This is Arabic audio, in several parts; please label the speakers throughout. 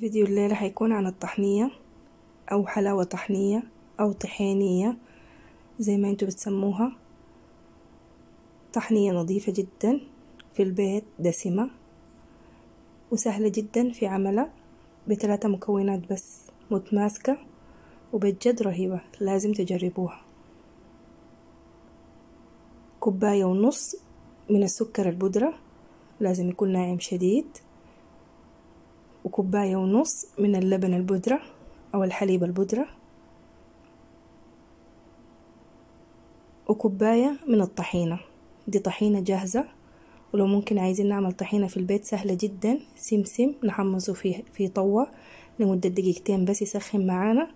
Speaker 1: فيديو الليلة حيكون عن الطحنية أو حلاوة طحنية أو طحينية زي ما أنتوا بتسموها. طحنية نظيفة جدا في البيت دسمة وسهلة جدا في عملها بثلاثة مكونات بس متماسكة وبجد رهيبة لازم تجربوها. كوباية ونص من السكر البودرة لازم يكون ناعم شديد. وكوباية ونص من اللبن البودرة أو الحليب البودرة. وكوباية من الطحينة. دي طحينة جاهزة ولو ممكن عايزين نعمل طحينة في البيت سهلة جدا. سمسم نحمصه في في طوة لمدة دقيقتين بس يسخن معانا.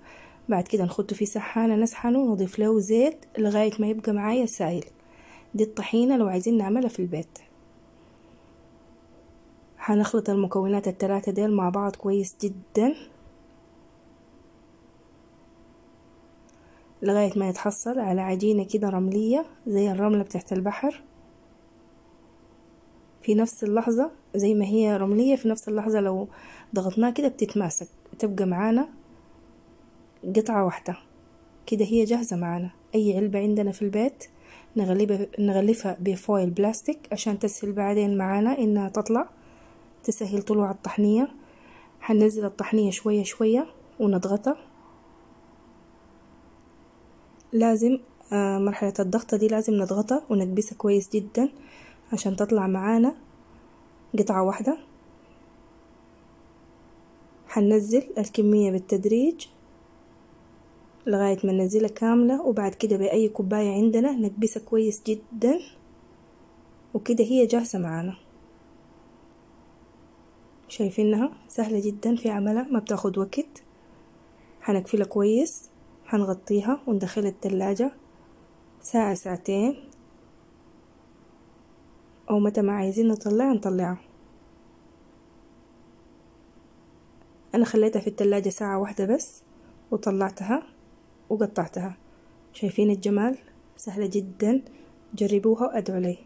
Speaker 1: بعد كده نحطه في سحانة نسحنه ونضيف له زيت لغاية ما يبقى معايا سائل. دي الطحينة لو عايزين نعملها في البيت. هنخلط المكونات التلاتة ديل مع بعض كويس جدا لغاية ما يتحصل على عجينة كده رملية زي الرملة بتاعت البحر. في نفس اللحظة زي ما هي رملية في نفس اللحظة لو ضغطناها كده بتتماسك تبقى معانا قطعة واحدة كده هي جاهزة معانا. أي علبة عندنا في البيت نغلفها بفويل بلاستيك عشان تسهل بعدين معانا إنها تطلع. تسهل طلوع الطحنية. هننزل الطحنية شوية شوية ونضغطها. لازم آه مرحلة الضغطة دي لازم نضغطها ونكبسها كويس جدا عشان تطلع معانا قطعة واحدة. هننزل الكمية بالتدريج لغاية ما ننزلها كاملة وبعد كده بأي كوباية عندنا نكبسها كويس جدا. وكده هي جاهزة معانا. شايفينها سهلة جدا في عملها ما بتاخد وقت. هنقفلها كويس هنغطيها وندخلها التلاجة ساعة ساعتين. أو متى ما عايزين نطلعها نطلعها. أنا خليتها في التلاجة ساعة واحدة بس وطلعتها وقطعتها. شايفين الجمال؟ سهلة جدا. جربوها وأدعوا لي.